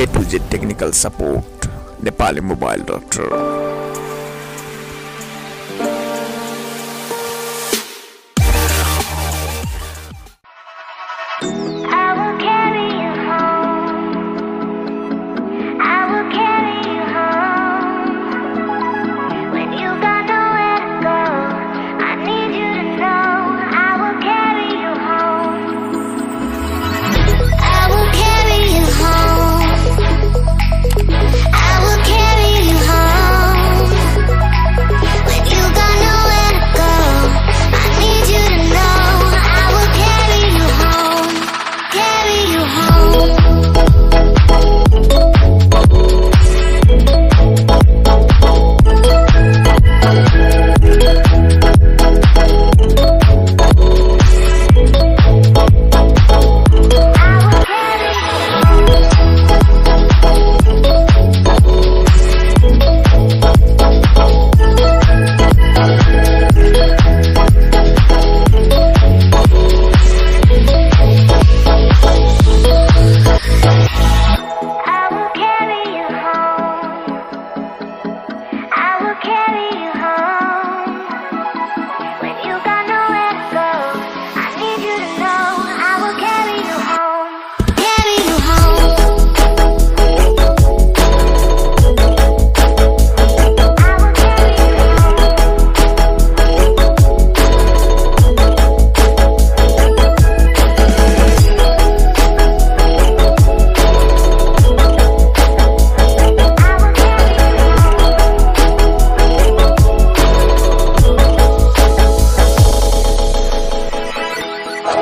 A to Z technical support Nepali mobile doctor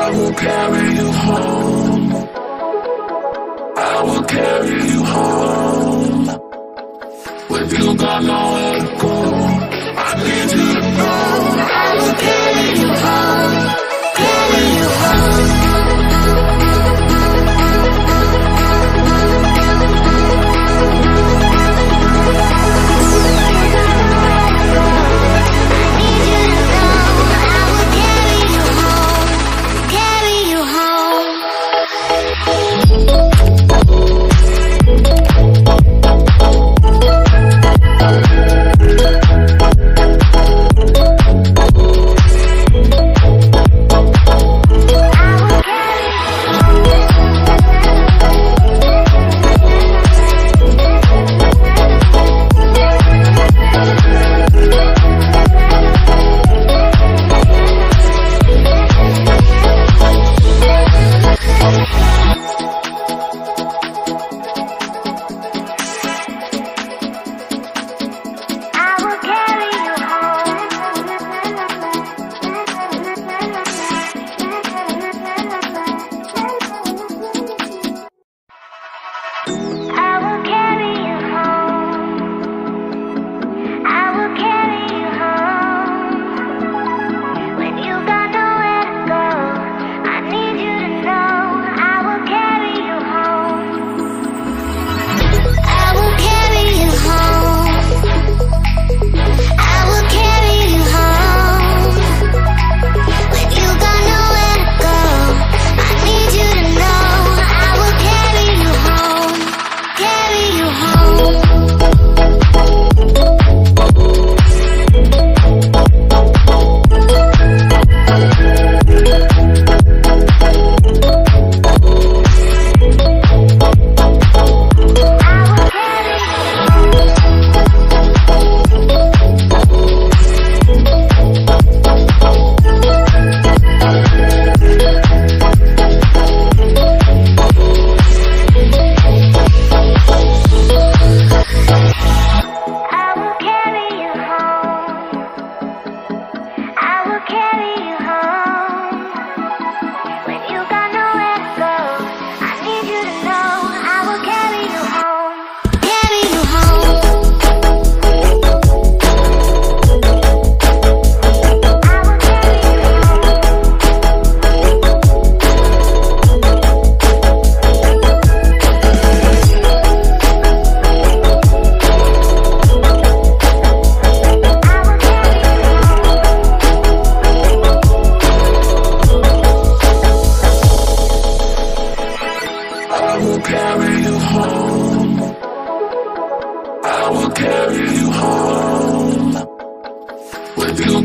I will carry you home. I will carry you home. With you, got nowhere to go. I need you.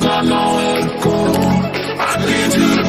Nowhere to go, I need you